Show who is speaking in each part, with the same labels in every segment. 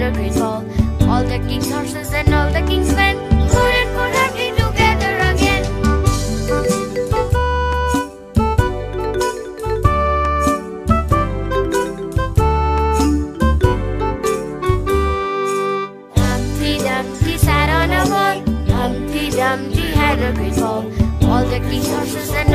Speaker 1: A great ball. All the king's horses and all the king's men couldn't put Humpty together again. Humpty Dumpty sat on a wall. Humpty Dumpty had a great ball. All the king's horses and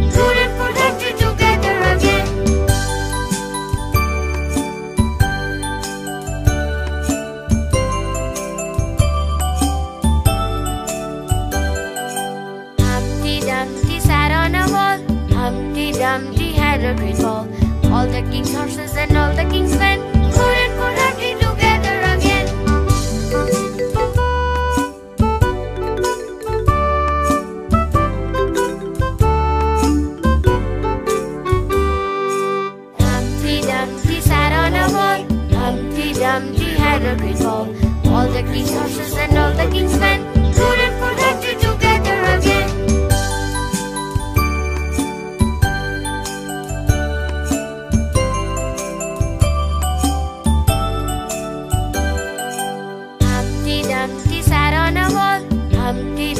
Speaker 1: had a great ball. All the king's horses and all the king's men couldn't put Humpty together again. Humpty Dumpty sat on a wall. Humpty Dumpty had a great ball. All the king's horses and all the king's men couldn't put Humpty together